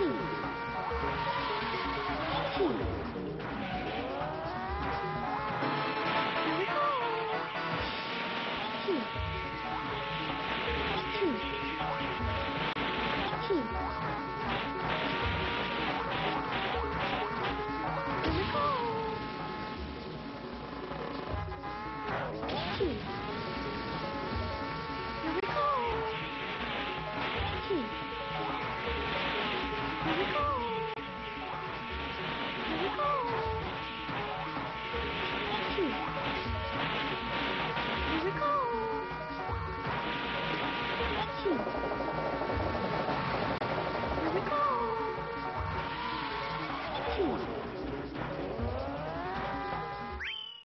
two, two. может.